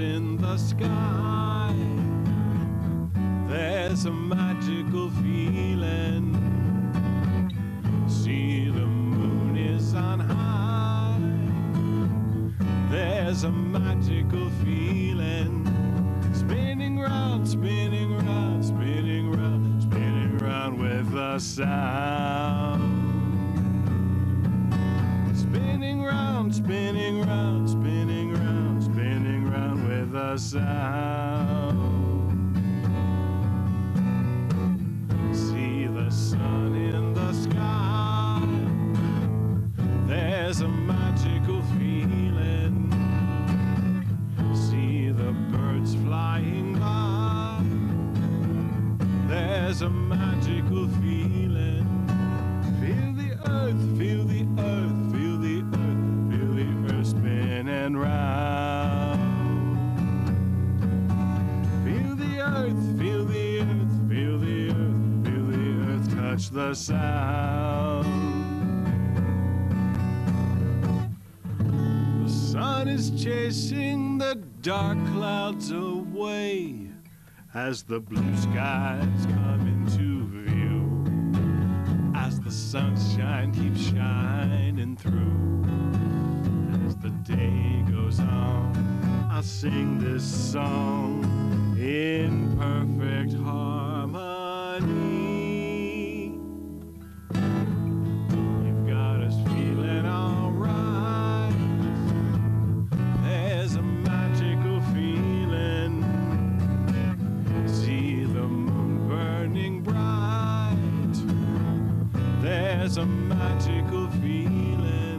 in the sky. There's a magical feeling. See, the moon is on high. There's a magical feeling. Spinning round, spinning round, spinning round, spinning round with the sound. Spinning round, spinning sound. See the sun in the sky. There's a magical feeling. See the birds flying by. There's a magical feeling. Feel the earth, feel the earth, feel the earth, feel the earth spinning round. Earth, feel the earth, feel the earth, feel the earth touch the sound. The sun is chasing the dark clouds away as the blue skies come into view. As the sunshine keeps shining through. As the day goes on, I'll sing this song in perfect harmony. You've got us feeling alright. There's a magical feeling. See the moon burning bright. There's a magical feeling.